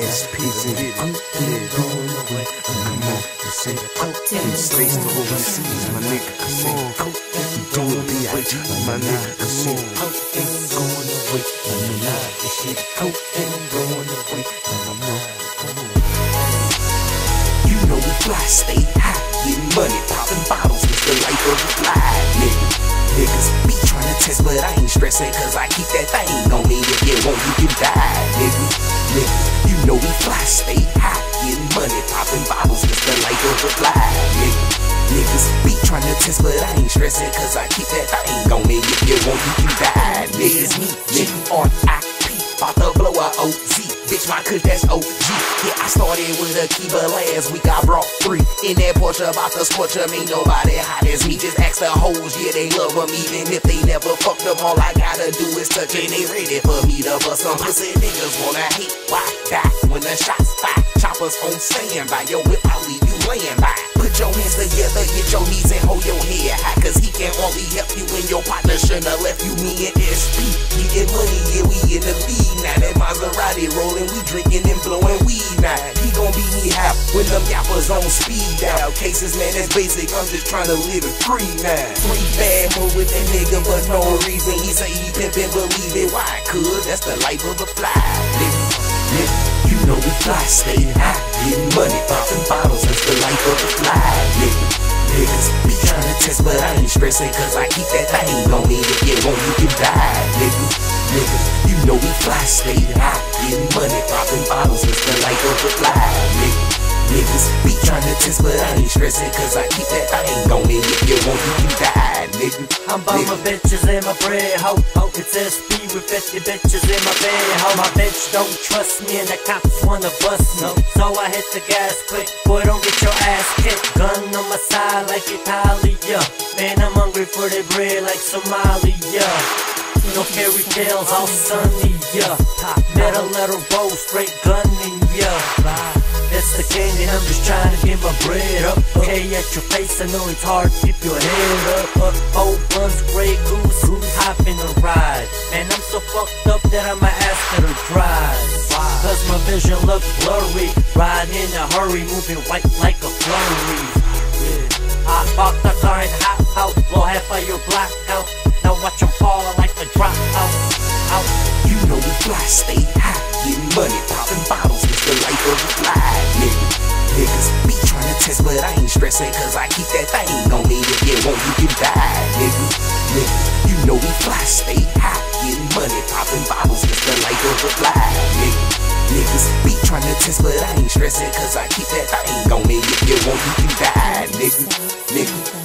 peace and get it. Yeah, going away. Come on, you say, to. You know we fly, stay high, getting money, popping bottles, it's the life of the fly, nigga. Niggas be tryna test, but I ain't stressing, cause I keep that thing on me. If you want, you can die, nigga. Nigga, you know we fly, stay high, getting money, popping bottles, it's the life of the fly, nigga. Niggas be tryna test, but I ain't stressing, cause I keep that thing on me. If you want, you can die, niggas. Me, G-R-I-P, about to OZ. Bitch, my kush, that's OG. Yeah, I started with a key, but last week I brought three. In that Porsche, about to scorch 'em, ain't nobody hot as me. Just ask the hoes, yeah, they love 'em, even if they never fucked them. All I gotta do is touch and they ready for me to bust some pussy niggas wanna hate. Why die when the shots fire? Choppers on standby, yo, whip, I'll leave you laying by. Put your hands together, get your knees and hold your head high, cause he can only help you when your partner shouldn't have left you. Me and SP, getting money, yeah, we in the lead now. That Maserati rolling, we drinking and blowing weed now. He gon' be me high when them yappers on speed dial. Cases, man, that's basic. I'm just trying to live it free now. Three bad moves with that nigga for no reason. He say he pimpin', believe it. Why? Cause that's the life of a fly. Nigga, nigga, you know we fly, stay high. Getting money, popping bottles, that's the life of a fly. Nigga, niggas be tryna test, but I ain't stressing, cause I keep that thing on me. If you want, you can die, nigga. Nigga, you know we fly, stay high. Getting money, popping bottles, that's the life of a fly. Nigga, niggas be tryna test, but I ain't stressing, cause I keep that thing on me. If you want, you can die, nigga. I'm by my bitches and my bread, ho, ho. It's SP with 50 bitches in my bed, ho. My bitch don't trust me and the cops wanna bust me. So I hit the gas quick, boy, don't get your ass kicked. Gun on my side like Italia. Man, I'm hungry for the bread like Somalia. No fairy tales, all sunny, yeah. Metal letter roll, straight gunning, yeah. That's the game, and I'm just trying to get my bread up. Okay, at your face, I know it's hard keep your head up. up. Old buns, Grey Goose, who's hopping the ride? Man, I'm so fucked up that I might ask her to drive. Cause my vision looks blurry. Riding in a hurry, moving white like a flurry. I bought the car and hop out, blow half of your block fly, stay high, getting money, popping bottles, it's the life of a fly, nigga. Niggas be tryna test, but I ain't stressing, cause I keep that thing on me. If you want, you can die, nigga. Nigga, you know we fly, stay high, getting money, popping bottles, it's the life of a fly, nigga. Niggas be tryna test, but I ain't stressing, cause I keep that thing on me. If you want, you can die, nigga.